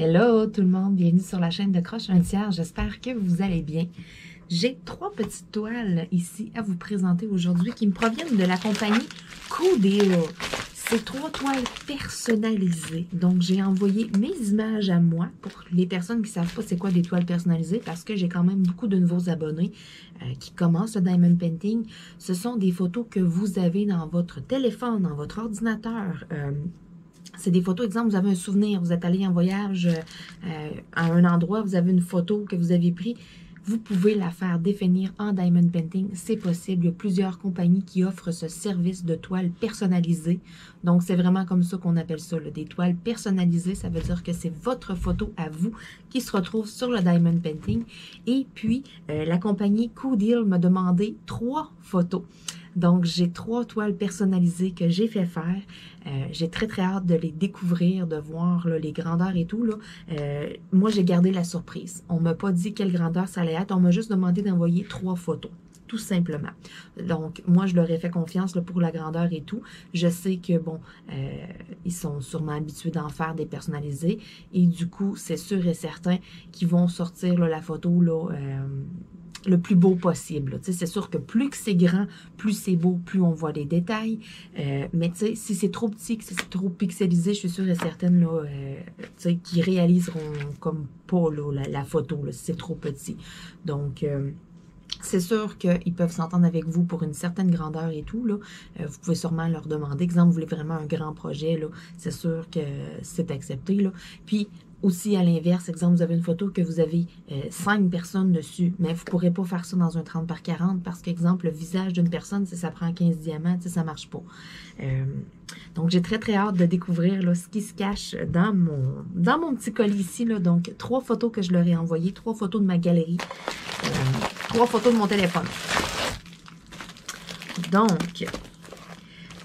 Hello tout le monde, bienvenue sur la chaîne de Croche un tiers, j'espère que vous allez bien. J'ai trois petites toiles ici à vous présenter aujourd'hui qui me proviennent de la compagnie Cool C'est trois toiles personnalisées. Donc, j'ai envoyé mes images à moi pour les personnes qui ne savent pas c'est quoi des toiles personnalisées parce que j'ai quand même beaucoup de nouveaux abonnés euh, qui commencent le Diamond Painting. Ce sont des photos que vous avez dans votre téléphone, dans votre ordinateur, euh, c'est des photos, exemple, vous avez un souvenir, vous êtes allé en voyage euh, à un endroit, vous avez une photo que vous avez prise, vous pouvez la faire définir en Diamond Painting. C'est possible. Il y a plusieurs compagnies qui offrent ce service de toile personnalisée. Donc, c'est vraiment comme ça qu'on appelle ça, des toiles personnalisées. Ça veut dire que c'est votre photo à vous qui se retrouve sur le Diamond Painting. Et puis, euh, la compagnie Cool m'a demandé trois photos. Donc, j'ai trois toiles personnalisées que j'ai fait faire. Euh, j'ai très, très hâte de les découvrir, de voir les grandeurs et tout. Euh, moi, j'ai gardé la surprise. On ne m'a pas dit quelle grandeur ça allait être. On m'a juste demandé d'envoyer trois photos tout simplement. Donc, moi, je leur ai fait confiance pour la grandeur et tout. Je sais que, bon, euh, ils sont sûrement habitués d'en faire des personnalisés. Et du coup, c'est sûr et certain qu'ils vont sortir la photo là, le plus beau possible. C'est sûr que plus que c'est grand, plus c'est beau, plus on voit les détails. Euh, mais si c'est trop petit, si c'est trop pixelisé, je suis sûre et certaine là, euh, qu'ils réaliseront comme pas la, photo si c'est trop petit. Donc, euh, c'est sûr qu'ils peuvent s'entendre avec vous pour une certaine grandeur et tout. Là. vous pouvez sûrement leur demander, exemple, vous voulez vraiment un grand projet, c'est sûr que c'est accepté. Là. Puis, aussi, à l'inverse, exemple, vous avez une photo que vous avez euh, cinq personnes dessus, mais vous ne pourrez pas faire ça dans un 30 par 40 parce qu'exemple, le visage d'une personne, ça prend 15 diamants, ça ne marche pas. Euh, donc, j'ai très, très hâte de découvrir là, ce qui se cache dans mon, dans mon petit colis ici. Là. Donc, trois photos que je leur ai envoyées, trois photos de ma galerie, euh, trois photos de mon téléphone. Donc,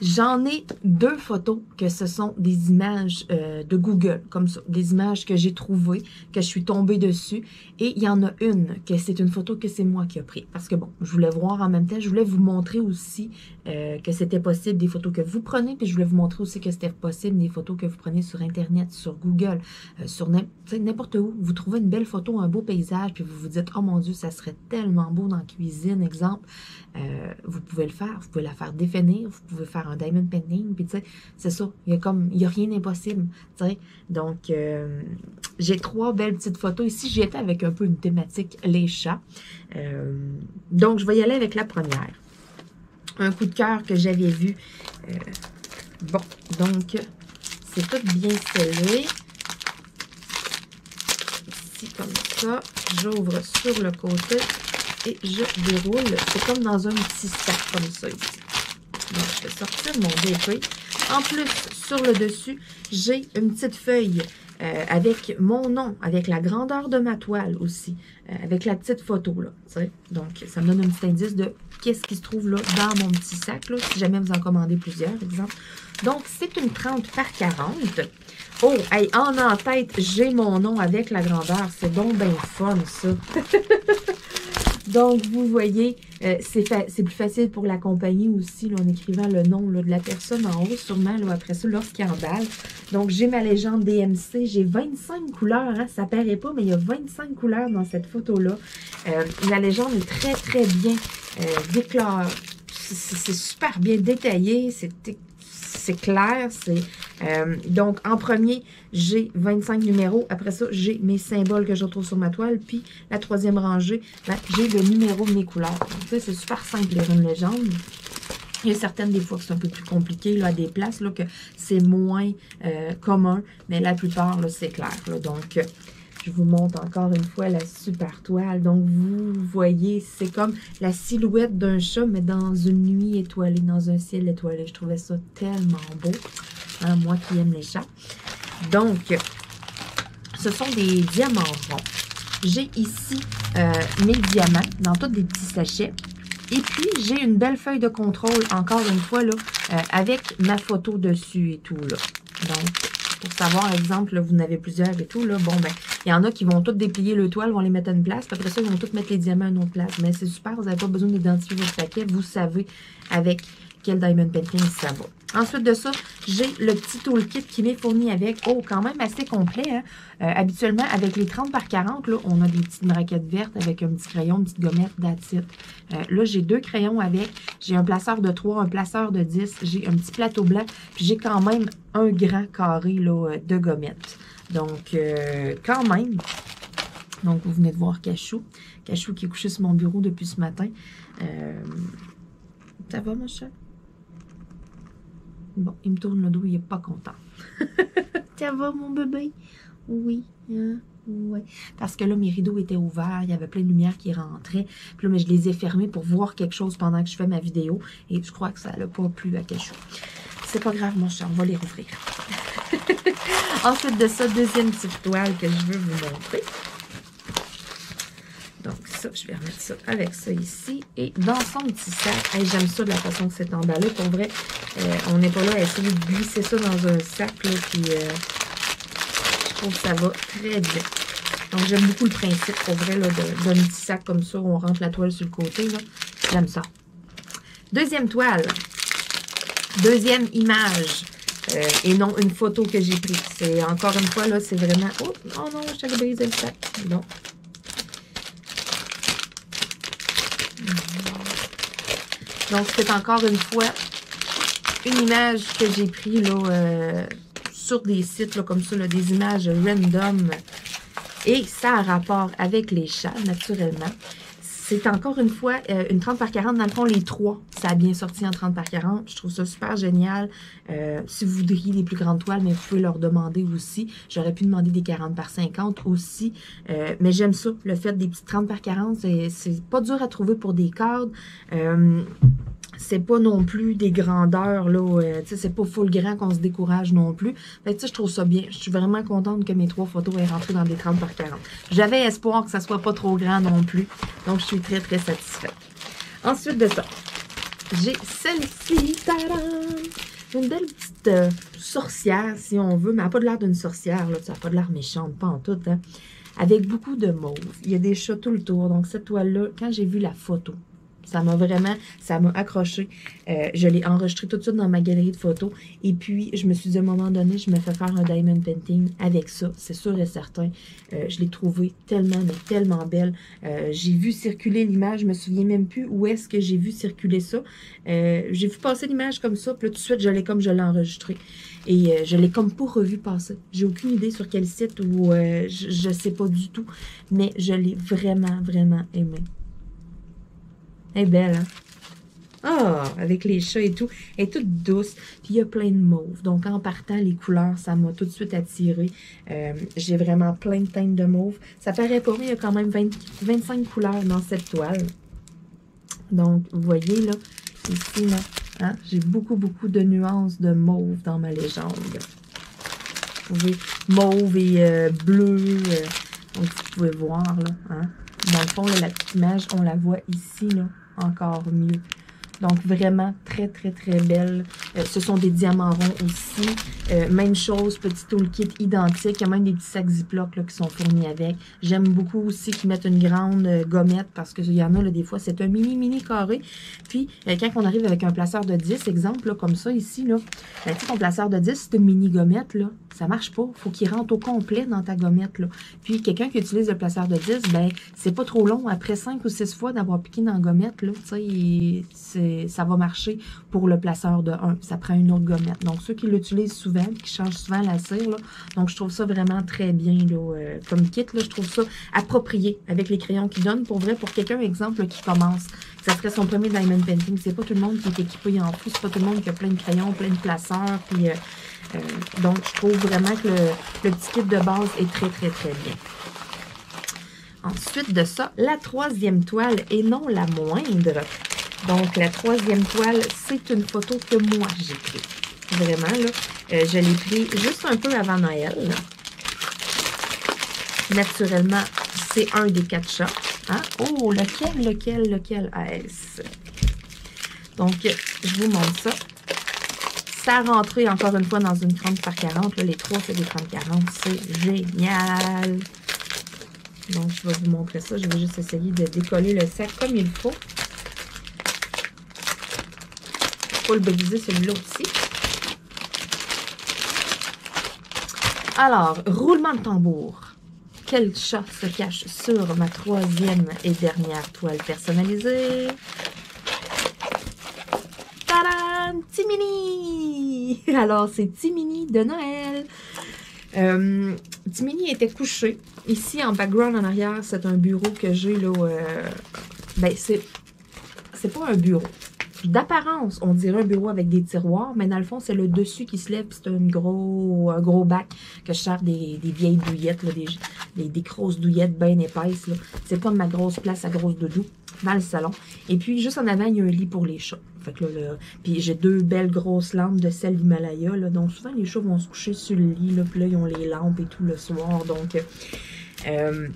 J'en ai deux photos que ce sont des images euh, de Google, comme ça, des images que j'ai trouvées, que je suis tombée dessus. Et il y en a une que c'est une photo que c'est moi qui ai pris. Parce que bon, je voulais voir en même temps, je voulais vous montrer aussi euh, que c'était possible des photos que vous prenez, puis je voulais vous montrer aussi que c'était possible des photos que vous prenez sur Internet, sur Google, euh, sur n'importe où. Vous trouvez une belle photo, un beau paysage, puis vous vous dites, oh mon Dieu, ça serait tellement beau dans la cuisine, exemple. vous pouvez le faire, vous pouvez la faire définir, vous pouvez faire un diamond painting, puis tu sais, c'est ça, il y a comme, il y a rien d'impossible, tu sais. Donc, euh, j'ai trois belles petites photos. Ici, j'y étais avec un peu une thématique, les chats. Euh, donc, je vais y aller avec la première. Un coup de cœur que j'avais vu. Euh, bon, donc, c'est tout bien scellé. Ici, comme ça, j'ouvre sur le côté et je déroule. C'est comme dans un petit sac comme ça ici. Donc, je vais sortir mon DP. En plus, sur le dessus, j'ai une petite feuille euh, avec mon nom, avec la grandeur de ma toile aussi, euh, avec la petite photo, là, Donc, ça me donne un petit indice de qu'est-ce qui se trouve là dans mon petit sac, là, si jamais vous en commandez plusieurs, exemple. Donc, c'est une 30 par 40. Oh, hey, en en-tête, j'ai mon nom avec la grandeur. C'est bon, ben fun, ça. Donc, vous voyez, euh, c'est plus facile pour la compagnie aussi, en écrivant le nom de la personne en haut, sûrement, là, après ça, lorsqu'il emballe. Donc, j'ai ma légende DMC. J'ai 25 couleurs. Hein, ça paraît pas, mais il y a 25 couleurs dans cette photo-là. Euh, la légende est très, très bien euh, C'est super bien détaillé. C'est c'est clair. c'est euh, donc, en premier, j'ai 25 numéros. Après ça, j'ai mes symboles que je retrouve sur ma toile. Puis, la troisième rangée, ben, j'ai le numéro de mes couleurs. c'est super simple, les une légende. Il y a certaines des fois que c'est un peu plus compliqué là, à des places, là, que c'est moins euh, commun, mais la plupart, c'est clair. donc, je vous montre encore une fois la super toile. Donc, vous voyez, c'est comme la silhouette d'un chat, mais dans une nuit étoilée, dans un ciel étoilé. Je trouvais ça tellement beau. Moi qui aime les chats. Donc, ce sont des diamants ronds. J'ai ici euh, mes diamants dans tous des petits sachets. Et puis, j'ai une belle feuille de contrôle, encore une fois, là, euh, avec ma photo dessus et tout. Là. Donc, pour savoir, exemple, vous en avez plusieurs et tout, là, bon, ben, il y en a qui vont toutes déplier le toile, vont les mettre à une place, après ça, ils vont toutes mettre les diamants à une autre place. Mais c'est super, vous n'avez pas besoin d'identifier votre paquet, vous savez avec quel diamond painting ça va. Ensuite de ça, j'ai le petit toolkit qui m'est fourni avec. Oh, quand même assez complet. Hein? Euh, habituellement, avec les 30 par 40, là, on a des petites raquettes vertes avec un petit crayon, une petite gommette, that's euh, là, j'ai deux crayons avec. J'ai un placeur de 3, un placeur de 10. J'ai un petit plateau blanc. Puis j'ai quand même un grand carré là, euh, de gommettes. Donc, quand même. Donc, vous venez de voir Cachou. Cachou qui est couché sur mon bureau depuis ce matin. ça va, mon chat? Bon, il me tourne le dos, il est pas content. Ça va, mon bébé? Oui, hein? Ouais. Parce que là, mes rideaux étaient ouverts, il y avait plein de lumière qui rentrait. Puis là, mais je les ai fermés pour voir quelque chose pendant que je fais ma vidéo. Et je crois que ça n'a pas plu à Cachou. C'est pas grave, mon chat, on va les rouvrir. Ensuite de ça, deuxième petite toile que je veux vous montrer. Donc ça, je vais remettre ça avec ça ici. Et dans son petit sac, j'aime ça de la façon que c'est emballé. Pour vrai, euh, on n'est pas là à essayer de glisser ça dans un sac. Là, puis euh, je trouve que ça va très bien. Donc j'aime beaucoup le principe, pour vrai, d'un petit sac comme ça, où on rentre la toile sur le côté. J'aime ça. Deuxième toile. Deuxième image. Euh, et non une photo que j'ai prise. C'est encore une fois, là, c'est vraiment... Oh, non, non, je t'avais brisé le sac. Non. Donc, c'est encore une fois une image que j'ai prise euh, sur des sites comme ça, des images random. Et ça a rapport avec les chats, naturellement. C'est encore une fois euh, une 30 par 40. Dans le fond, les trois, ça a bien sorti en 30 par 40. Je trouve ça super génial. Euh, si vous voudriez des plus grandes toiles, mais vous pouvez leur demander aussi. J'aurais pu demander des 40 par 50 aussi. mais j'aime ça, le fait des petites 30 par 40. C'est pas dur à trouver pour des cadres c'est pas non plus des grandeurs, là, euh, sais, c'est pas full grand qu'on se décourage non plus. Fait que, je trouve ça bien. Je suis vraiment contente que mes trois photos aient rentré dans des 30 par 40. J'avais espoir que ça soit pas trop grand non plus. Donc, je suis très, très satisfaite. Ensuite de ça, j'ai celle-ci. Une belle petite euh, sorcière, si on veut, mais elle n'a pas l'air d'une sorcière, là. Ça n'a pas l'air méchante, pas en tout, hein. Avec beaucoup de mauve. Il y a des chats tout le tour. Donc, cette toile-là, quand j'ai vu la photo, ça m'a vraiment, ça m'a accroché. Euh, je l'ai enregistré tout de suite dans ma galerie de photos. Et puis, je me suis dit, à un moment donné, je me fais faire un diamond painting avec ça. C'est sûr et certain. Euh, je l'ai trouvé tellement, mais tellement belle. Euh, j'ai vu circuler l'image. Je me souviens même plus où est-ce que j'ai vu circuler ça. j'ai vu passer l'image comme ça. Puis là, tout de suite, je l'ai comme je l'ai enregistré. Et je l'ai comme pas revu passer. J'ai aucune idée sur quel site ou je ne sais pas du tout. Mais je l'ai vraiment, vraiment aimé. Elle est belle, hein? Ah, avec les chats et tout. Elle est toute douce. Puis il y a plein de mauve. Donc, en partant, les couleurs, ça m'a tout de suite attiré. Euh, j'ai vraiment plein de teintes de mauve. Ça paraît pas, mais il y a quand même 25 couleurs dans cette toile. Donc, vous voyez, là, ici, là, hein, j'ai beaucoup, beaucoup de nuances de mauve dans ma légende. Vous voyez, mauve et euh, bleu. Euh, donc, vous pouvez voir, là, hein. Dans le fond, la petite image, on la voit ici, là encore mieux. Donc, vraiment très, très, très belle. Euh, ce sont des diamants ronds aussi. Euh, même chose, petit toolkit identique. Il y a même des petits sacs Ziploc là, qui sont fournis avec. J'aime beaucoup aussi qu'ils mettent une grande euh, gommette parce qu'il y en a, là, des fois, c'est un mini, mini carré. Puis, quand on arrive avec un placeur de 10, exemple, là, comme ça, ici, là, ben, ton placeur de 10, c'est une mini gommette, là, ça marche pas. faut qu'il rentre au complet dans ta gommette, là. Puis, quelqu'un qui utilise le placeur de 10, ben, c'est pas trop long. Après 5 ou 6 fois d'avoir piqué dans la gommette, là, c'est ça va marcher pour le placeur de 1. Ça prend une autre gommette. Donc, ceux qui l'utilisent souvent, qui changent souvent la cire, là, donc je trouve ça vraiment très bien là, euh, comme kit. Là, je trouve ça approprié avec les crayons qu'ils donnent. Pour vrai, pour quelqu'un, exemple, qui commence, ça serait son premier diamond painting. C'est pas tout le monde qui est équipé en plus. C'est pas tout le monde qui a plein de crayons, plein de placeurs. Puis, euh, euh, donc, je trouve vraiment que le, le petit kit de base est très, très, très bien. Ensuite de ça, la troisième toile, et non la moindre, donc, la troisième toile, c'est une photo que moi, j'ai prise. Vraiment, là. Euh, je l'ai pris juste un peu avant Noël. Naturellement, c'est un des quatre chats. Hein? Oh, lequel, lequel, lequel est-ce? Donc, je vous montre ça. Ça a rentré encore une fois dans une 30 par 40. les trois, c'est des 30-40. C'est génial. Donc, je vais vous montrer ça. Je vais juste essayer de décoller le sac comme il faut le celui-là aussi. Alors, roulement de tambour. Quel chat se cache sur ma troisième et dernière toile personnalisée? Tadam! Timini! Alors, c'est Timini de Noël. Euh, Timini était couché. Ici, en background, en arrière, c'est un bureau que j'ai là. Euh, ben, c'est... C'est pas un bureau. D'apparence, on dirait un bureau avec des tiroirs, mais dans le fond, c'est le dessus qui se lève, c'est un gros, un gros bac que je sers des, vieilles douillettes, des, des, grosses douillettes bien épaisses. C'est pas ma grosse place à grosse doudou dans le salon. Et puis, juste en avant, il y a un lit pour les chats. Fait que là, puis j'ai deux belles grosses lampes de sel Himalaya. Là, donc, souvent, les chats vont se coucher sur le lit. Là, puis là, ils ont les lampes et tout le soir. Donc, euh,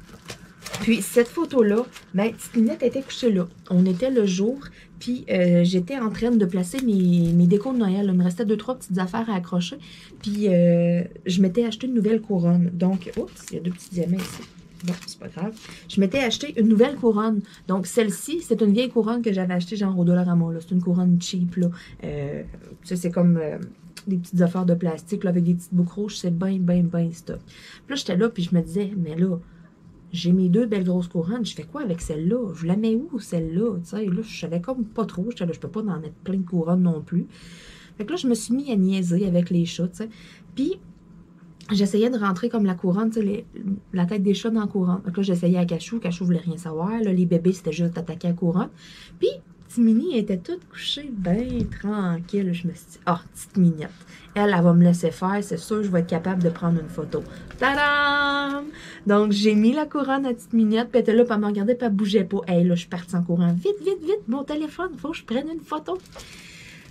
puis cette photo-là, ben, Tinette était couchée là. On était le jour, puis euh, j'étais en train de placer mes, mes décos de Noël. Il me restait deux, trois petites affaires à accrocher. Puis euh, je m'étais acheté une nouvelle couronne. Donc, oups, il y a deux petits diamants ici. Bon, c'est pas grave. Je m'étais acheté une nouvelle couronne. Donc, celle-ci, c'est une vieille couronne que j'avais achetée genre au dollar à moi. C'est une couronne cheap. Là. Euh, ça, c'est comme des petites affaires de plastique là, avec des petites boucles rouges. C'est bien, bien, bien stop. Puis là, j'étais là, puis je me disais, mais là, j'ai mes deux belles grosses couronnes. Je fais quoi avec celle-là? Je la mets où, celle-là? Là, je savais comme pas trop. Je je peux pas en mettre plein de couronnes non plus. Fait que là, je me suis mis à niaiser avec les chats. Puis, j'essayais de rentrer comme la couronne, tu la tête des chats dans la couronne. Donc là, j'essayais à Cachou. Cachou voulait rien savoir. Là, les bébés, c'était juste attaquer à la couronne. Puis, petite Mini était toute couchée bien tranquille. Je me suis dit, oh, petite mignette. Elle, elle va me laisser faire. C'est sûr, je vais être capable de prendre une photo. Tadam! Donc, j'ai mis la couronne à petite mignette. Puis elle était là, puis elle me regardait, puis elle bougeait pas. Hey, là, je suis partie en courant. Vite, vite, vite, mon téléphone, faut que je prenne une photo.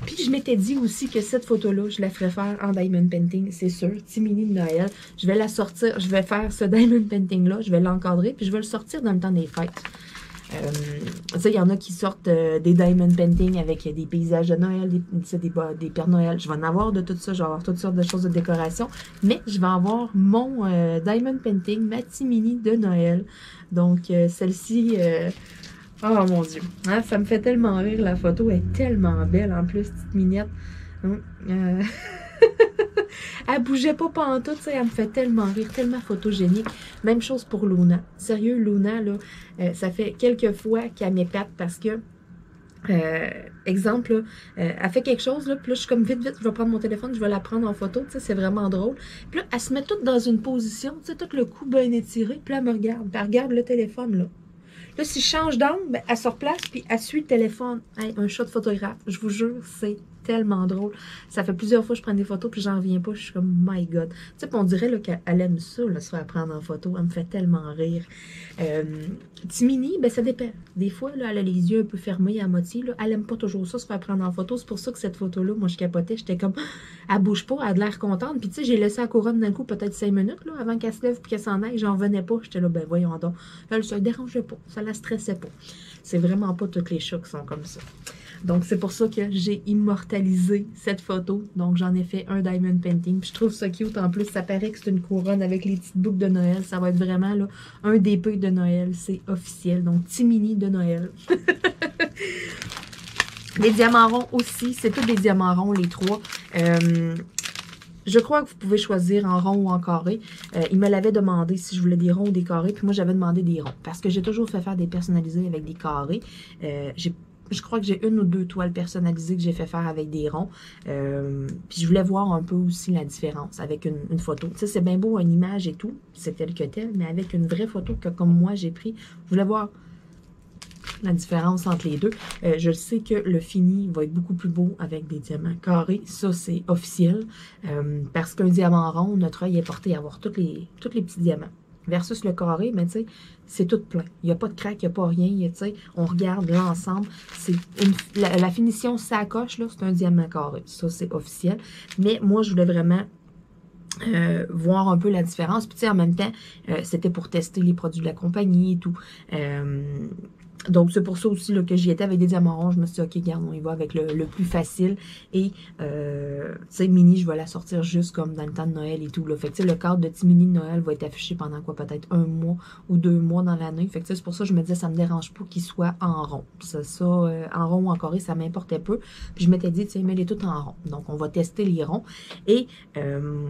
Puis je m'étais dit aussi que cette photo-là, je la ferais faire en diamond painting, c'est sûr. Timini de Noël. Je vais la sortir, je vais faire ce diamond painting-là, je vais l'encadrer, puis je vais le sortir dans le temps des fêtes. Euh, il y en a qui sortent euh, des diamond painting avec des paysages de Noël, des, des, des Pères Noël. Je vais en avoir de tout ça, je vais avoir toutes sortes de choses de décoration, mais je vais avoir mon euh, diamond painting, ma Timini de Noël. Donc, celle-ci, oh mon Dieu, hein, ça me fait tellement rire, la photo est tellement belle en plus, petite mignette. Hein, elle bougeait pas pendant tout, elle me fait tellement rire, tellement photogénique. Même chose pour Luna. Sérieux, Luna, là, euh, ça fait quelques fois qu'elle m'épate parce que euh, exemple, euh, elle fait quelque chose, là, puis là, je suis comme vite, vite, je vais prendre mon téléphone, je vais la prendre en photo, c'est vraiment drôle. Puis là, elle se met toute dans une position, tout le cou bien étiré, puis là, elle me regarde, puis elle regarde le téléphone, là. Là, si je change d'angle, ben, elle se replace, puis elle suit le téléphone. un shot de photographe, je vous jure, c'est tellement drôle. Ça fait plusieurs fois que je prends des photos, puis j'en reviens pas. Je suis comme, my God. Tu sais, on dirait qu'elle aime ça, là, se faire prendre en photo. Elle me fait tellement rire. Euh, Timini, ben ça dépend. Des fois, elle a les yeux un peu fermés à moitié. Elle aime pas toujours ça, se faire prendre en photo. C'est pour ça que cette photo-là, moi, je capotais. J'étais comme, elle bouge pas, elle a de l'air contente. Puis, tu sais, j'ai laissé la couronne d'un coup, peut-être cinq minutes, là, avant qu'elle se lève puis qu'elle s'en aille. J'en venais pas. J'étais là, ben voyons donc. Elle se dérangeait pas. Ça la stressait pas. C'est vraiment pas toutes les chats qui sont comme ça. Donc, c'est pour ça que j'ai immortalisé cette photo. Donc, j'en ai fait un diamond painting. Puis, je trouve ça cute. En plus, ça paraît que c'est une couronne avec les petites boucles de Noël. Ça va être vraiment un DP de Noël. C'est officiel. Donc, Timini de Noël. les diamants ronds aussi. C'est tous des diamants ronds, les trois. Euh, je crois que vous pouvez choisir en rond ou en carré. Euh, il me l'avait demandé si je voulais des ronds ou des carrés. Puis moi, j'avais demandé des ronds. Parce que j'ai toujours fait faire des personnalisés avec des carrés. Euh, j'ai je crois que j'ai une ou deux toiles personnalisées que j'ai fait faire avec des ronds. Euh, puis je voulais voir un peu aussi la différence avec une, photo. Tu c'est bien beau une image et tout, c'est tel que tel, mais avec une vraie photo que comme moi j'ai pris, je voulais voir la différence entre les deux. Euh, je sais que le fini va être beaucoup plus beau avec des diamants carrés. Ça, c'est officiel. Euh, parce qu'un diamant rond, notre œil est porté à tous les, tous les petits diamants versus le carré, mais tu sais, c'est tout plein. Il n'y a pas de craque, il n'y a pas rien. Tu sais, on regarde l'ensemble. C'est la, la, finition sacoche, là, c'est un diamant carré. Ça, c'est officiel. Mais moi, je voulais vraiment euh, voir un peu la différence. Puis, tu sais, en même temps, euh, c'était pour tester les produits de la compagnie et tout. Euh, donc, c'est pour ça aussi que j'y étais avec des diamants ronds. Je me suis dit, OK, regarde, on y va avec le, plus facile. Et, euh, tu sais, Mini, je vais la sortir juste comme dans le temps de Noël et tout. Là. Fait que, le cadre de Mini de Noël va être affiché pendant quoi? Peut-être un mois ou deux mois dans l'année. Fait que, c'est pour ça que je me disais, ça me dérange pas qu'il soit en rond. Ça, ça euh, en rond ou en carré, ça m'importait peu. Puis, je m'étais dit, tiens, mets-les tout en rond. Donc, on va tester les ronds. Et, euh,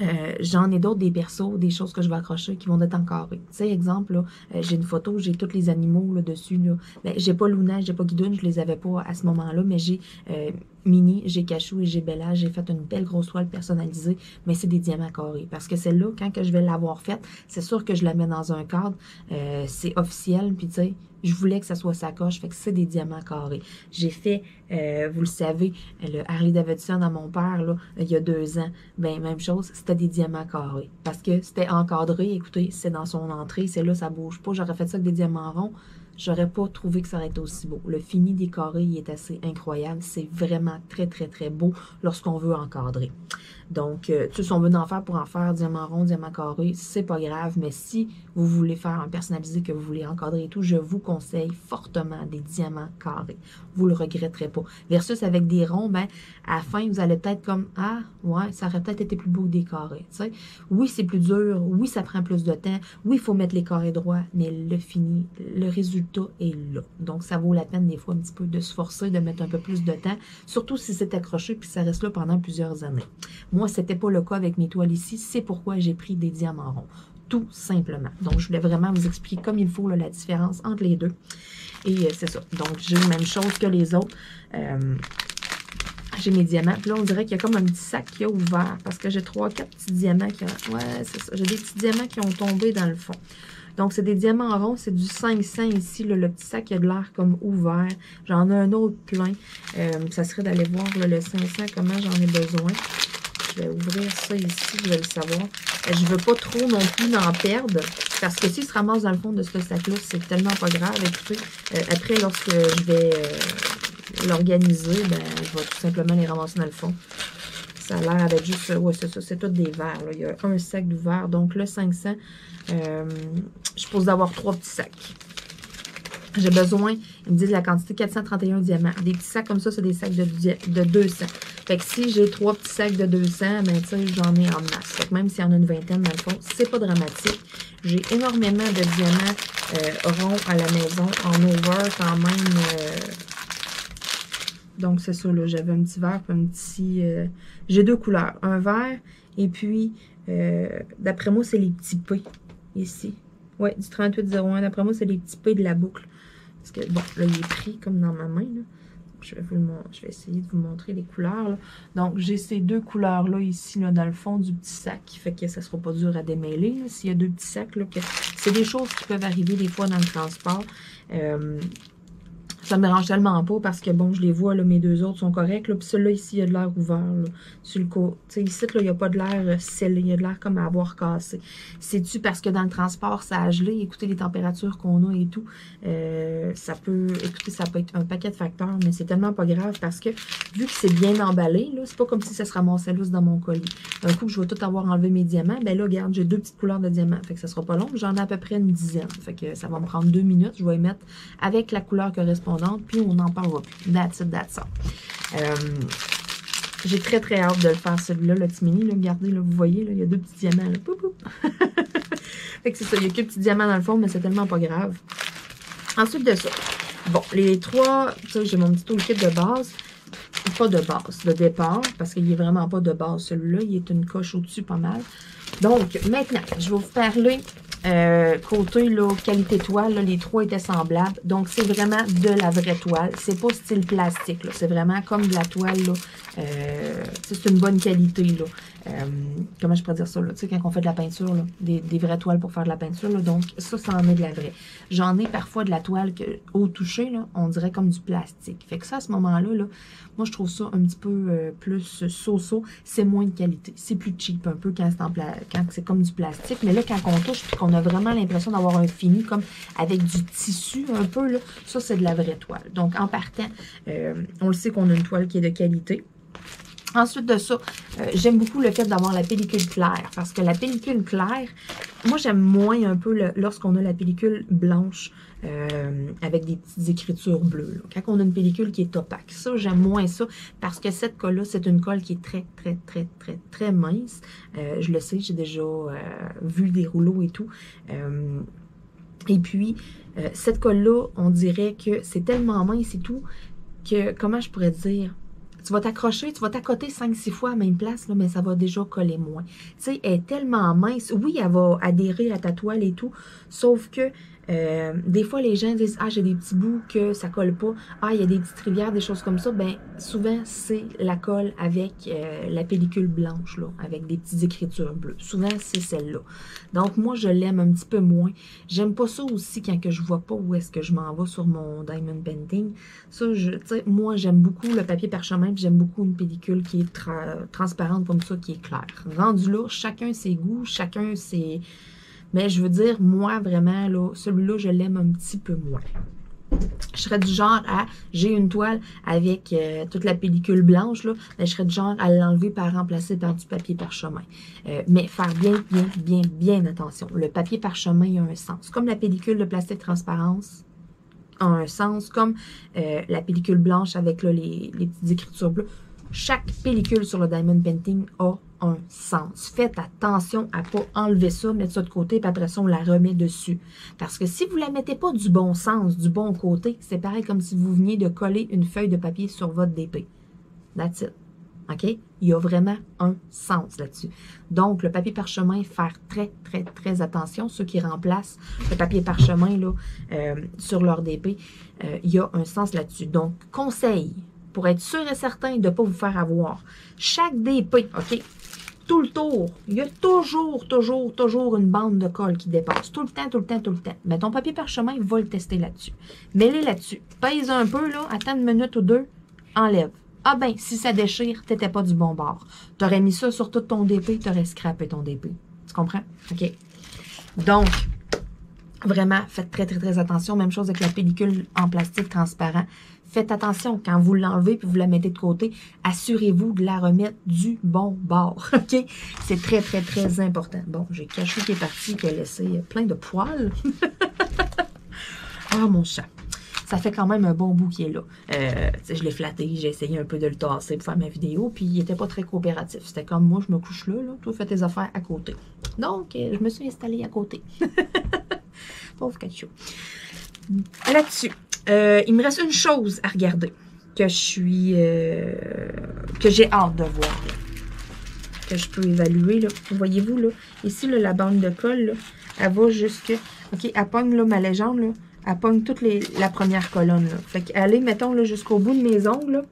Euh, j'en ai d'autres, des persos, des choses que je vais accrocher qui vont être en carré. Tu sais, exemple, euh, j'ai une photo, j'ai tous les animaux là, dessus. Là. Ben, j'ai pas Luna, j'ai pas Guidoune, je les avais pas à ce moment-là, mais j'ai euh, Mini, j'ai Cachou et j'ai Bella. J'ai fait une belle grosse toile personnalisée, mais c'est des diamants carrés. Parce que celle-là, quand que je vais l'avoir faite, c'est sûr que je la mets dans un cadre. c'est officiel, puis tu sais, je voulais que ça soit sacoche, fait que c'est des diamants carrés. J'ai fait, euh, vous le savez, le Harley Davidson à mon père, il y a deux ans. Ben, même chose, c'était des diamants carrés. Parce que c'était encadré, écoutez, c'est dans son entrée, c'est là, ça bouge pas. J'aurais fait ça avec des diamants ronds j'aurais pas trouvé que ça aurait été aussi beau. Le fini des carrés, il est assez incroyable. C'est vraiment très, très, très beau lorsqu'on veut encadrer. Donc, euh, tu sais, si on veut en faire pour en faire diamant rond, diamant carré, c'est pas grave. Mais si vous voulez faire un personnalisé, que vous voulez encadrer et tout, je vous conseille fortement des diamants carrés. Vous le regretterez pas. Versus avec des ronds, ben, à la fin, vous allez peut-être comme, ah, ouais, ça aurait peut-être été plus beau des carrés. Oui, c'est plus dur. Oui, ça prend plus de temps. Oui, il faut mettre les carrés droits. Mais le fini, le résultat Donc, ça vaut la peine des fois un petit peu de se forcer, de mettre un peu plus de temps. Surtout si c'est accroché puis ça reste là pendant plusieurs années. Moi, c'était pas le cas avec mes toiles ici. C'est pourquoi j'ai pris des diamants ronds. Tout simplement. Donc, je voulais vraiment vous expliquer comme il faut la différence entre les deux. Et euh, c'est ça. Donc, j'ai la même chose que les autres. Euh, j'ai mes diamants. Puis là, on dirait qu'il y a comme un petit sac qui a ouvert. Parce que j'ai trois, quatre petits diamants qui ont... Ouais, c'est ça. J'ai des petits diamants qui ont tombé dans le fond. Donc, c'est des diamants ronds. C'est du 500 ici. le petit sac, il a de l'air comme ouvert. J'en ai un autre plein. Euh, ça serait d'aller voir le 500, comment j'en ai besoin. Je vais ouvrir ça ici, je vais le savoir. Euh, je veux pas trop non plus en perdre. Parce que s'il se ramasse dans le fond de ce sac-là, c'est tellement pas grave. Écoutez, euh, après, lorsque je vais euh, l'organiser, ben, je vais tout simplement les ramasser dans le fond. Ça a l'air avec juste... Oui, c'est ça, c'est tout des verres. Il y a un sac verre. Donc, le 500, je suppose avoir trois petits sacs. J'ai besoin, ils me disent la quantité 431 diamants. Des petits sacs comme ça, c'est des sacs de, de 200. Fait que si j'ai trois petits sacs de 200, ben tu j'en ai en masse. Fait que même s'il y en a une vingtaine dans le fond, c'est pas dramatique. J'ai énormément de diamants euh, ronds à la maison, en over quand même. Euh, donc c'est ça, là, j'avais un petit vert, un petit... Euh, j'ai deux couleurs, un vert et puis, d'après moi, c'est les petits P, ici. Ouais, du 3801, d'après moi, c'est les petits P de la boucle. Parce que, bon, là, il est pris comme dans ma main, là. Je vais, vous je vais essayer de vous montrer les couleurs. Donc, j'ai ces deux couleurs-là ici, là, dans le fond du petit sac, qui fait que ça ne sera pas dur à démêler. S'il y a deux petits sacs, c'est des choses qui peuvent arriver des fois dans le transport. Euh, ça me dérange tellement pas parce que, bon, je les vois, là, mes deux autres sont corrects. Puis celui-là, ici, il y a de l'air ouvert. Là, sur le côté. Ici, là, il n'y a pas de l'air euh, scellé. Il y a de l'air comme à avoir cassé. C'est-tu parce que dans le transport, ça a gelé? Écoutez les températures qu'on a et tout. Euh, ça peut, écoutez, ça peut être un paquet de facteurs, mais c'est tellement pas grave parce que, vu que c'est bien emballé, là, c'est pas comme si ça se ramassait loose dans mon colis. D'un coup, je vais tout avoir enlevé mes diamants. Ben là, regarde, j'ai deux petites couleurs de diamants. Fait que ça sera pas long. J'en ai à peu près une dizaine. Fait que ça va me prendre deux minutes. Je vais les mettre avec la couleur correspondante puis on n'en parlera plus. That's it, that's. Euh, j'ai très, très hâte de le faire, celui-là, le petit mini. Là, regardez, là, vous voyez, là, il y a deux petits diamants. Là. Fait que c'est ça, il y a que petits diamants dans le fond, mais c'est tellement pas grave. Ensuite de ça, bon, les trois, ça, j'ai mon petit toolkit de base. Pas de base, de départ, parce qu'il n'est vraiment pas de base, celui-là. Il est une coche au-dessus, pas mal. Donc, maintenant, je vais vous parler euh, côté là, qualité toile, les trois étaient semblables. Donc, c'est vraiment de la vraie toile. C'est pas style plastique. C'est vraiment comme de la toile. Euh, c'est une bonne qualité. Là. Euh, comment je pourrais dire ça? Là? Tu sais, quand on fait de la peinture, là, des, vraies toiles pour faire de la peinture. Donc, ça, ça en est de la vraie. J'en ai parfois de la toile que, au toucher, on dirait comme du plastique. Fait que ça, à ce moment-là, là, moi, je trouve ça un petit peu plus so-so. C'est moins de qualité. C'est plus cheap un peu quand c'est comme du plastique. Mais là, quand on touche puis qu'on a vraiment l'impression d'avoir un fini comme avec du tissu un peu, là, ça, c'est de la vraie toile. Donc, en partant, euh, on le sait qu'on a une toile qui est de qualité. Ensuite de ça, euh, j'aime beaucoup le fait d'avoir la pellicule claire parce que la pellicule claire, moi j'aime moins un peu lorsqu'on a la pellicule blanche euh, avec des petites écritures bleues. Quand on a une pellicule qui est opaque, ça j'aime moins ça parce que cette colle-là, c'est une colle qui est très très très très très mince. Euh, je le sais, j'ai déjà vu des rouleaux et tout. et puis, cette colle-là, on dirait que c'est tellement mince et tout que, comment je pourrais dire Tu vas t'accrocher, tu vas t'accoter 5-6 fois à la même place, là, mais ça va déjà coller moins. Tu sais, elle est tellement mince. Oui, elle va adhérer à ta toile et tout, sauf que euh, des fois, les gens disent Ah, j'ai des petits bouts que ça colle pas. Ah, il y a des petites rivières, des choses comme ça. Ben, souvent, c'est la colle avec euh, la pellicule blanche, là, avec des petites écritures bleues. Souvent, c'est celle-là. Donc, moi, je l'aime un petit peu moins. J'aime pas ça aussi quand que je vois pas où est-ce que je m'en vais sur mon diamond painting. Ça, je, moi, j'aime beaucoup le papier parchemin, j'aime beaucoup une pellicule qui est transparente comme ça, qui est claire. Rendu là, chacun ses goûts, chacun ses mais je veux dire, moi, vraiment, là, celui-là, je l'aime un petit peu moins. Je serais du genre à, j'ai une toile avec euh, toute la pellicule blanche, là, je serais du genre à l'enlever par remplacer par du papier parchemin. Euh, mais faire bien, bien, bien, bien attention. Le papier parchemin a un sens. Comme la pellicule de plastique transparence a un sens, comme euh, la pellicule blanche avec les, les petites écritures bleues. Chaque pellicule sur le Diamond Painting a un sens. Faites attention à ne pas enlever ça, mettre ça de côté, puis après ça, on la remet dessus. Parce que si vous ne la mettez pas du bon sens, du bon côté, c'est pareil comme si vous veniez de coller une feuille de papier sur votre DP. That's it. OK? Il y a vraiment un sens là-dessus. Donc, le papier parchemin, faire très, très, très attention. Ceux qui remplacent le papier parchemin là, euh, sur leur DP, euh, il y a un sens là-dessus. Donc, conseil, pour être sûr et certain de ne pas vous faire avoir. Chaque DP, OK, tout le tour, il y a toujours, toujours, toujours une bande de colle qui dépasse. Tout le temps, tout le temps, tout le temps. Mais ton papier parchemin va le tester là-dessus. Mets-les là-dessus. Pèse un peu, là, attends une minute ou deux, enlève. Ah ben, si ça déchire, t'étais pas du bon bord. T'aurais mis ça sur tout ton DP, t'aurais scrappé ton DP. Tu comprends? OK. Donc, vraiment, faites très, très, très attention. Même chose avec la pellicule en plastique transparent. Faites attention quand vous l'enlevez puis vous la mettez de côté. Assurez-vous de la remettre du bon bord. C'est très, très, très important. Bon, j'ai caché qui est parti, qui a laissé plein de poils. Ah, mon chat. Ça fait quand même un bon bout qui est là. Euh, je l'ai flatté, j'ai essayé un peu de le tasser pour faire ma vidéo, puis il était pas très coopératif. C'était comme moi, je me couche là, là, toi fais tes affaires à côté. Donc, euh, je me suis installée à côté. Pauvre Cachou. Là-dessus, euh, il me reste une chose à regarder que je suis euh, que j'ai hâte de voir. que je peux évaluer. Voyez-vous, là, ici, la bande de colle, elle va jusque. OK, elle pogne là, ma légende, là, elle pogne toute la première colonne. Là. Fait qu'elle est, mettons, jusqu'au bout de mes ongles.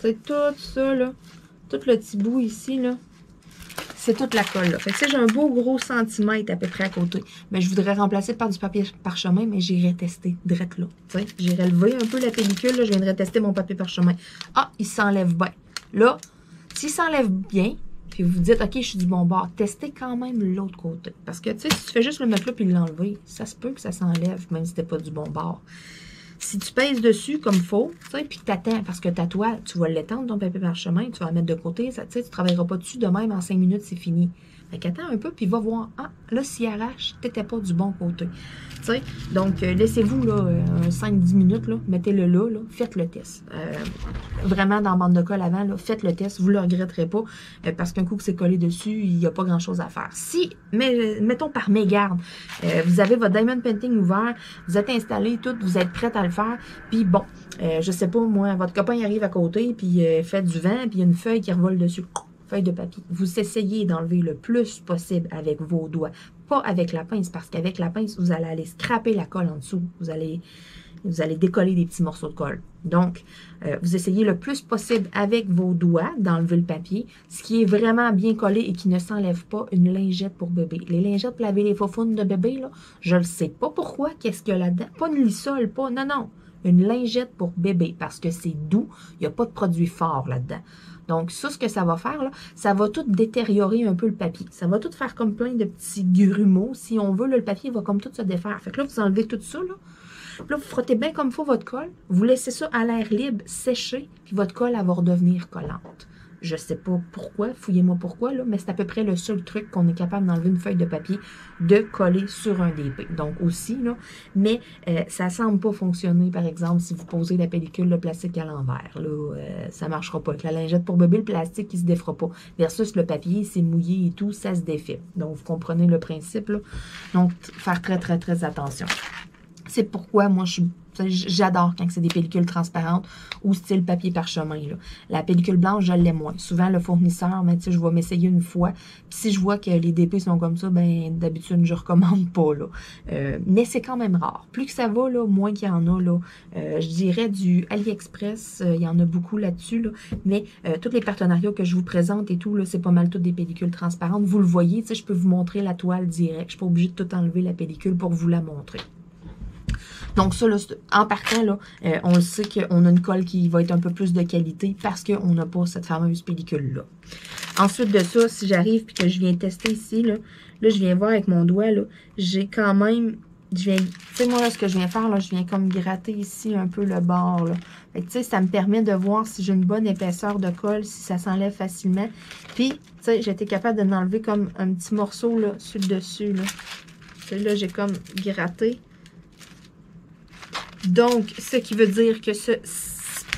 C'est tout ça, là. Tout le petit bout ici, là c'est toute la colle. Là. Fait que j'ai un beau gros centimètre à peu près à côté. Mais je voudrais remplacer par du papier parchemin, mais j'irai tester direct là. J'irai lever un peu la pellicule, là, je viendrai tester mon papier parchemin. Ah, il s'enlève bien. Là, s'il s'enlève bien, puis vous dites, OK, je suis du bon bord, testez quand même l'autre côté. Parce que, tu sais, si tu fais juste le mettre là puis l'enlever, ça se peut que ça s'enlève, même si t'es pas du bon bord. Si tu pèses dessus comme faut, puis que tu attends, parce que ta toile, tu vas l'étendre, ton papier parchemin, tu vas la mettre de côté, ça, tu ne travailleras pas dessus de même en cinq minutes, c'est fini. Fait qu'attends un peu, puis va voir. Ah, là, s'il arrache, t'étais pas du bon côté. Tu sais, donc, euh, laissez-vous, là, un 5-10 minutes, là, mettez-le là, là, faites le test. Euh, vraiment, dans bande de colle avant, là, faites le test, vous le regretterez pas, euh, parce qu'un coup que c'est collé dessus, il n'y a pas grand-chose à faire. Si, mais, mettons par mégarde, vous avez votre Diamond Painting ouvert, vous êtes installé, tout, vous êtes prête à le faire, puis bon, je sais pas, moi, votre copain arrive à côté, puis fait du vent, puis il y a une feuille qui revole dessus feuille de papier. Vous essayez d'enlever le plus possible avec vos doigts, pas avec la pince, parce qu'avec la pince, vous allez aller scraper la colle en dessous. Vous allez, vous allez décoller des petits morceaux de colle. Donc, euh, vous essayez le plus possible avec vos doigts d'enlever le papier, ce qui est vraiment bien collé et qui ne s'enlève pas une lingette pour bébé. Les lingettes pour laver les faufounes de bébé, là, je ne sais pas pourquoi, qu'est-ce qu'il y a là-dedans? Pas une lissole, pas, non, non, une lingette pour bébé, parce que c'est doux, il n'y a pas de produit fort là-dedans. Donc, ça, ce que ça va faire, là, ça va tout détériorer un peu le papier. Ça va tout faire comme plein de petits grumeaux. Si on veut, le papier va comme tout se défaire. Fait que là, vous enlevez tout ça, là. vous frottez bien comme il faut votre colle. Vous laissez ça à l'air libre, sécher, puis votre colle, elle va redevenir collante. Je sais pas pourquoi, fouillez-moi pourquoi, là, mais c'est à peu près le seul truc qu'on est capable d'enlever une feuille de papier, de coller sur un DP. Donc aussi, là, mais euh, ça semble pas fonctionner, par exemple, si vous posez la pellicule de plastique à l'envers. Là, euh, ça marchera pas. Avec la lingette pour bébé, le plastique, il se défera pas. Versus le papier, c'est mouillé et tout, ça se défait. Donc, vous comprenez le principe. Là. Donc, faire très, très, très attention. C'est pourquoi moi, je suis J'adore quand c'est des pellicules transparentes ou style papier parchemin. La pellicule blanche, je l'aime moins. Souvent, le fournisseur, mais je vais m'essayer une fois. Puis si je vois que les DP sont comme ça, ben d'habitude, je recommande pas. Là. Euh, mais c'est quand même rare. Plus que ça va, là, moins qu'il y en a. Là. Euh, je dirais du AliExpress, euh, il y en a beaucoup là-dessus. Là. Mais tous les partenariats que je vous présente et tout, c'est pas mal toutes des pellicules transparentes. Vous le voyez, je peux vous montrer la toile direct. Je suis pas obligée de tout enlever la pellicule pour vous la montrer. Donc ça, là, en partant, là, euh, on sait qu'on a une colle qui va être un peu plus de qualité parce qu'on n'a pas cette fameuse pellicule-là. Ensuite de ça, si j'arrive et que je viens tester ici, là, là, je viens voir avec mon doigt, là, j'ai quand même je viens, tu sais, moi, là, ce que je viens faire, là, je viens comme gratter ici un peu le bord, là. Fait tu sais, ça me permet de voir si j'ai une bonne épaisseur de colle, si ça s'enlève facilement. Puis, tu sais, été capable de m'enlever comme un petit morceau, là, sur le dessus, là. là, j'ai comme gratté. Donc, ce qui veut dire que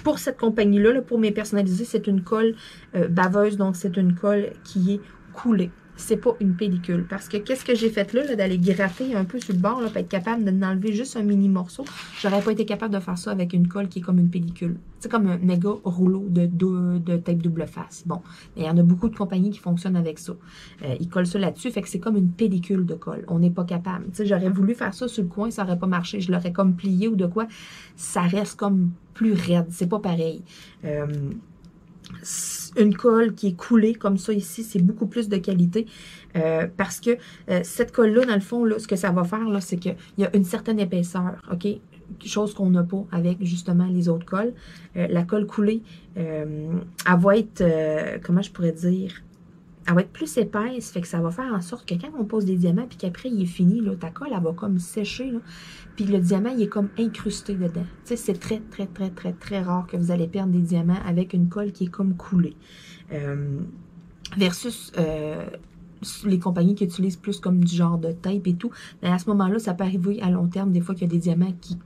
pour cette compagnie-là, pour mes personnalisés, c'est une colle euh, baveuse, donc c'est une colle qui est coulée c'est pas une pellicule. Parce que qu'est-ce que j'ai fait là, d'aller gratter un peu sur le bord, là, pour être capable d'enlever juste un mini morceau, j'aurais pas été capable de faire ça avec une colle qui est comme une pellicule. C'est comme un méga rouleau de, de, de, tape double face. Bon, il y en a beaucoup de compagnies qui fonctionnent avec ça. Euh, ils collent ça là-dessus, fait que c'est comme une pellicule de colle. On n'est pas capable. Tu j'aurais voulu faire ça sur le coin, ça aurait pas marché. Je l'aurais comme plié ou de quoi. Ça reste comme plus raide. C'est pas pareil. Euh, une colle qui est coulée comme ça ici, c'est beaucoup plus de qualité euh, parce que euh, cette colle-là, dans le fond, là, ce que ça va faire, c'est qu'il y a une certaine épaisseur, OK? Chose qu'on n'a pas avec justement les autres colles. Euh, la colle coulée, elle va être, comment je pourrais dire, elle va être plus épaisse, fait que ça va faire en sorte que quand on pose des diamants, puis qu'après il est fini, là, ta colle, elle va comme sécher, puis le diamant, il est comme incrusté dedans. Tu sais, c'est très, très, très, très, très rare que vous allez perdre des diamants avec une colle qui est comme coulée. Euh, versus euh, les compagnies qui utilisent plus comme du genre de tape et tout. Mais à ce moment-là, ça peut arriver à long terme, des fois, qu'il y a des diamants qui,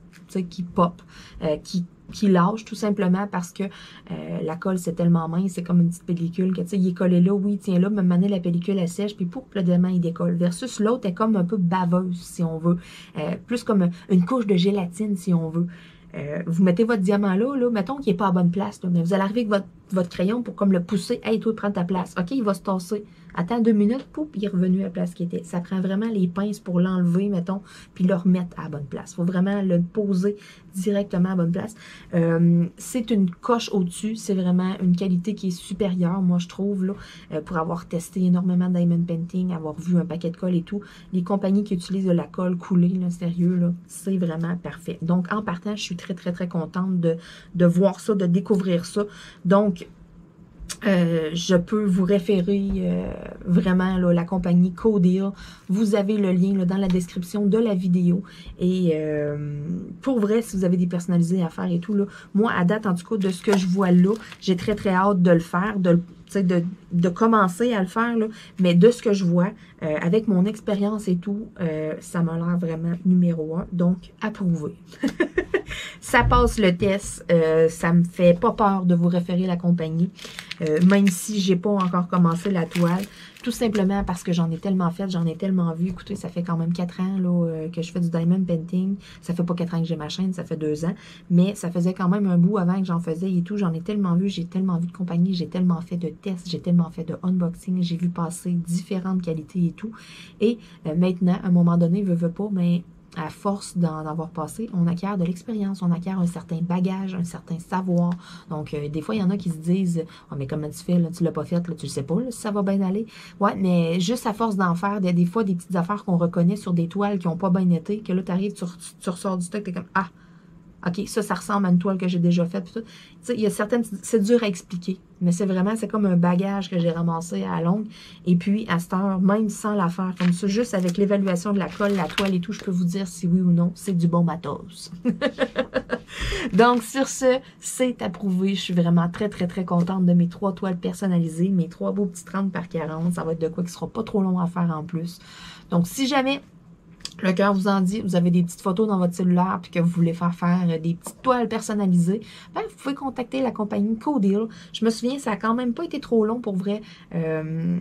qui pop, euh, qui qui lâche tout simplement parce que euh, la colle, c'est tellement mince, c'est comme une petite pellicule que, tu sais, il est collé là, oui, tiens là, mais maintenant la pellicule, elle sèche, puis pour le diamant, il décolle. Versus l'autre est comme un peu baveuse, si on veut. Euh, plus comme une couche de gélatine, si on veut. Euh, vous mettez votre diamant là, là mettons qu'il n'est pas à bonne place, mais vous allez arriver avec votre, votre crayon pour comme le pousser. Hey, toi, prends ta place. OK, il va se tasser. Attends deux minutes, pouf, il est revenu à la place qui était. Ça prend vraiment les pinces pour l'enlever, mettons, puis le remettre à bonne place. Il faut vraiment le poser directement à bonne place. Euh, c'est une coche au-dessus. C'est vraiment une qualité qui est supérieure, moi, je trouve, là, euh, pour avoir testé énormément de Diamond Painting, avoir vu un paquet de colle et tout. Les compagnies qui utilisent de la colle coulée, là, sérieux, là, c'est vraiment parfait. Donc, en partant, je suis très, très, très contente de, de voir ça, de découvrir ça. Donc, euh, je peux vous référer euh, vraiment là, la compagnie Codeal. Vous avez le lien dans la description de la vidéo. Et euh, pour vrai, si vous avez des personnalisés à faire et tout, là, moi, à date, en tout cas, de ce que je vois là, j'ai très, très hâte de le faire, de de, commencer à le faire, mais de ce que je vois, euh, avec mon expérience et tout, euh, ça m'a l'air vraiment numéro un, donc approuvé. ça passe le test, euh, ça me fait pas peur de vous référer la compagnie, même si j'ai pas encore commencé la toile. Tout simplement parce que j'en ai tellement fait, j'en ai tellement vu. Écoutez, ça fait quand même quatre ans là, euh, que je fais du diamond painting. Ça fait pas quatre ans que j'ai ma chaîne, ça fait deux ans. Mais ça faisait quand même un bout avant que j'en faisais et tout. J'en ai tellement vu, j'ai tellement vu de compagnie, j'ai tellement fait de tests, j'ai tellement fait de unboxing, j'ai vu passer différentes qualités et tout. Et euh, maintenant, à un moment donné, veut, veut pas, mais à force d'en avoir passé, on acquiert de l'expérience, on acquiert un certain bagage, un certain savoir. Donc, euh, des fois, il y en a qui se disent oh, mais comment tu fais, là, tu l'as pas fait, là, tu le sais pas, si ça va bien aller. Ouais, mais juste à force d'en faire, des, des fois, des petites affaires qu'on reconnaît sur des toiles qui n'ont pas bien été, que là, tu arrives, tu, ressors du stock, tu comme Ah, OK, ça, ça ressemble à une toile que j'ai déjà faite. Il y a certaines, c'est dur à expliquer, mais c'est vraiment, c'est comme un bagage que j'ai ramassé à longue. Et puis, à cette heure, même sans la faire comme ça, juste avec l'évaluation de la colle, la toile et tout, je peux vous dire si oui ou non, c'est du bon matos. Donc, sur ce, c'est approuvé. Je suis vraiment très, très, très contente de mes trois toiles personnalisées, mes trois beaux petits 30 par 40. Ça va être de quoi qui sera pas trop long à faire en plus. Donc, si jamais le cœur vous en dit, vous avez des petites photos dans votre cellulaire puis que vous voulez faire faire euh, des petites toiles personnalisées, ben, vous pouvez contacter la compagnie Codeal. Je me souviens, ça a quand même pas été trop long pour vrai. Euh,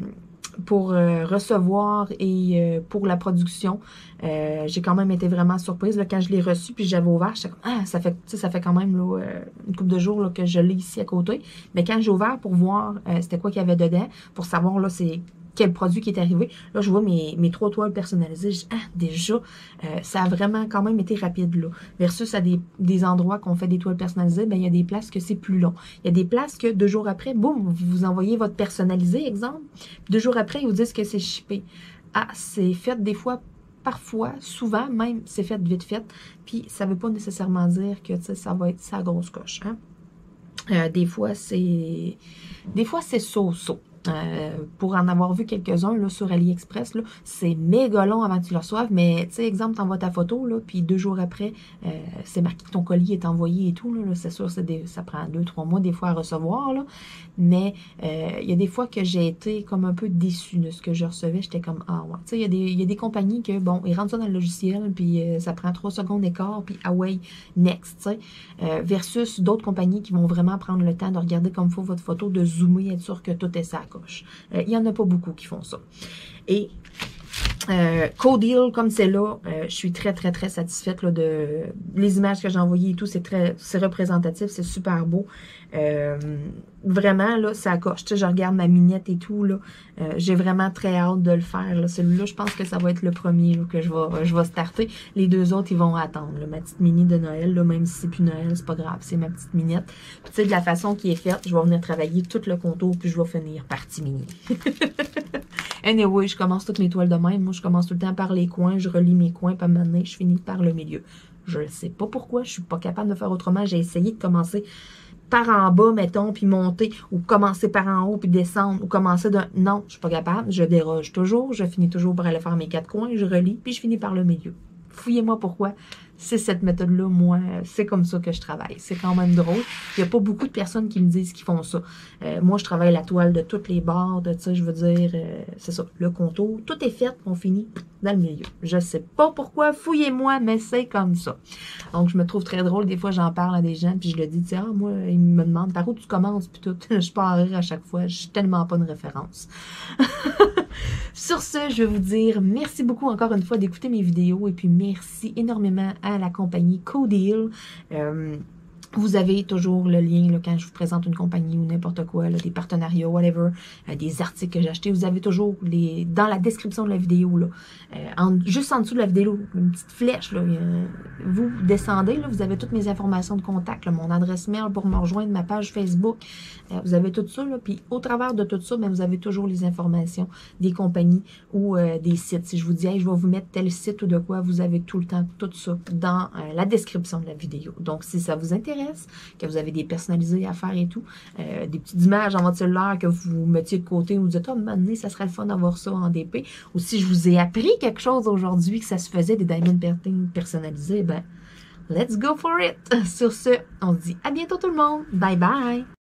pour euh, recevoir et pour la production. J'ai quand même été vraiment surprise quand je l'ai reçu puis j'avais ouvert, comme ah ça fait ça fait quand même une couple de jours que je l'ai ici à côté. Mais quand j'ai ouvert pour voir c'était quoi qu'il y avait dedans, pour savoir là c'est quel produit qui est arrivé. Là, je vois mes, mes trois toiles personnalisées. Ah, déjà, euh, ça a vraiment quand même été rapide, là. Versus à des, des endroits qu'on fait des toiles personnalisées, ben, il y a des places que c'est plus long. Il y a des places que deux jours après, boum, vous envoyez votre personnalisé, exemple. Deux jours après, ils vous disent que c'est shippé. Ah, c'est fait des fois parfois, souvent même, c'est fait vite fait. Puis ça veut pas nécessairement dire que ça va être sa grosse coche. Hein? Euh, des fois, c'est. Des fois, c'est so-so. Euh, pour en avoir vu quelques-uns sur AliExpress, c'est méga long avant que tu le reçoives, mais tu sais, exemple, tu envoies ta photo, là, puis deux jours après, euh, c'est marqué que ton colis est envoyé et tout. Là, c'est sûr, ça prend deux, trois mois des fois à recevoir, là, mais euh, il y a des fois que j'ai été comme un peu déçue de ce que je recevais. J'étais comme, ah ouais. Tu sais, il y, a des compagnies que, bon, ils rentrent ça dans le logiciel, puis ça prend trois secondes d'écart, puis ah ouais, next, tu sais, versus d'autres compagnies qui vont vraiment prendre le temps de regarder comme faut votre photo, de zoomer, être sûr que tout est ça euh, il n'y en a pas beaucoup qui font ça. Et euh, Codeal, comme c'est là, euh, je suis très, très, très satisfaite là, de les images que j'ai envoyées et tout. C'est très c'est représentatif, c'est super beau. Euh, vraiment, là, ça coche. Tu sais, je regarde ma minette et tout, là. Euh, j'ai vraiment très hâte de le faire. Celui-là, je pense que ça va être le premier là, que je vais, je vais starter. Les deux autres, ils vont attendre. Ma petite mini de Noël, là, même si c'est plus Noël, c'est pas grave, c'est ma petite minette. Puis, tu sais, de la façon qui est faite, je vais venir travailler tout le contour, puis je vais finir partie mini. anyway, je commence toutes mes toiles de même. Moi, je commence tout le temps par les coins, je relis mes coins, puis donné, je finis par le milieu. Je ne sais pas pourquoi, je suis pas capable de faire autrement. J'ai essayé de commencer par en bas, mettons, puis monter, ou commencer par en haut, puis descendre, ou commencer de... Non, je suis pas capable, je déroge toujours, je finis toujours par aller faire mes quatre coins, je relis, puis je finis par le milieu. Fouillez-moi pourquoi c'est cette méthode-là, moi, c'est comme ça que je travaille. C'est quand même drôle. Il n'y a pas beaucoup de personnes qui me disent qu'ils font ça. Euh, moi, je travaille la toile de toutes les barres, de ça, je veux dire, euh, c'est ça, le contour. Tout est fait, on finit dans le milieu. Je sais pas pourquoi, fouillez-moi, mais c'est comme ça. Donc, je me trouve très drôle. Des fois, j'en parle à des gens, puis je le dis, ah, moi, ils me demandent par où tu commences, puis tout. je pars rire à chaque fois. Je suis tellement pas une référence. Sur ce, je vais vous dire merci beaucoup encore une fois d'écouter mes vidéos et puis merci énormément à la compagnie Codeal. Euh, vous avez toujours le lien là, quand je vous présente une compagnie ou n'importe quoi, là, des partenariats, whatever, euh, des articles que j'ai achetés. Vous avez toujours les dans la description de la vidéo, là, euh, en, juste en dessous de la vidéo, une petite flèche. Là, vous descendez, là, vous avez toutes mes informations de contact, là, mon adresse mail pour me rejoindre, ma page Facebook. Euh, vous avez tout ça. Là, puis au travers de tout ça, ben, vous avez toujours les informations des compagnies ou des sites. Si je vous dis, hey, je vais vous mettre tel site ou de quoi, vous avez tout le temps tout ça dans la description de la vidéo. Donc, si ça vous intéresse, que vous avez des personnalisés à faire et tout, euh, des petites images en votre cellulaire que vous mettiez de côté ou vous dites, oh, maintenant, ça serait le fun d'avoir ça en DP. Ou si je vous ai appris quelque chose aujourd'hui que ça se faisait des diamond painting personnalisés, ben, let's go for it. Sur ce, on se dit à bientôt tout le monde. Bye bye.